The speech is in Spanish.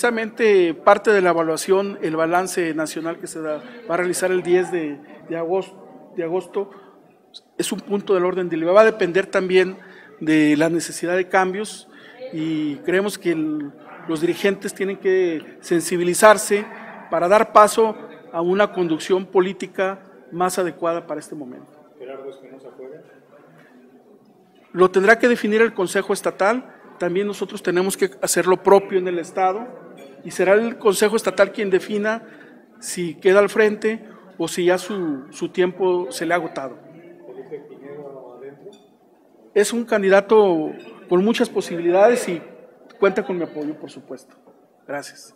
Precisamente parte de la evaluación, el balance nacional que se va a realizar el 10 de, agosto, de agosto, es un punto del orden del Va a depender también de la necesidad de cambios y creemos que los dirigentes tienen que sensibilizarse para dar paso a una conducción política más adecuada para este momento. Gerardo Lo tendrá que definir el Consejo Estatal, también nosotros tenemos que hacer lo propio en el Estado y será el Consejo Estatal quien defina si queda al frente o si ya su, su tiempo se le ha agotado. Es un candidato con muchas posibilidades y cuenta con mi apoyo, por supuesto. Gracias.